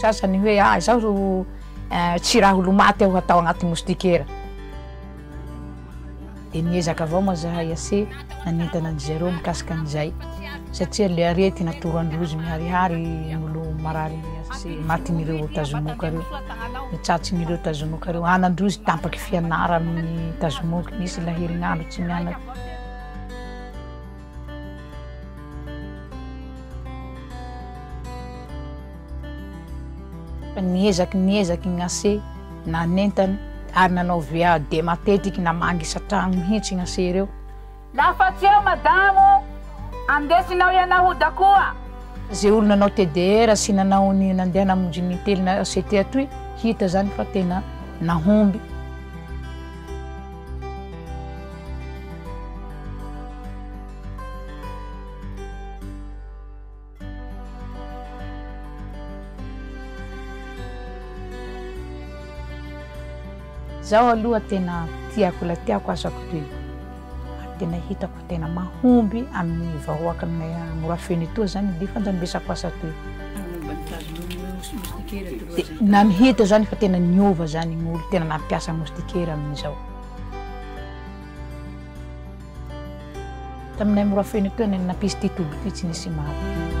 Sasany hoe ah izao ro tsy raha olomaty aho hatao agnaty moustiquaire. Dia niezaka avao moa zahay ase nanentana an'i zareo mikasika an'izay satria le arety natoro an-drozy miharihary olo marary sy matin'ireo tazomoka reo, ny tsatsin'ireo tazomoka reo, hanan-drozy tampaky fianara amin'ny tazomoka, nisy ilay herinandro tsy mianatra. Niezaky ny ezaky Ignace nanentana ary nanao VA dia matetiky namangy isan-trano mihitsy Ignace ireo. Lafatsy eo madamo ô! Andesinao ianao ho Dakoa! Ze olo nanao TDR sy nanao ny nandeha namonjy ny telina CT atoy hita zany fa tena nahomby. Zaho aloha tena tia akola tiako aza koto e ary tena hitako Tena mahomby amin'ny vahoaka aminay Morafeno etoa izany dia fanjanimbesako asa atoy. Na ny hita izany fa tena niova izany ny olo tena nampiasa moustiquaire amin'izao. Taminay Morafeno etoa ny nampisy ity toby ity tsy nisy maro.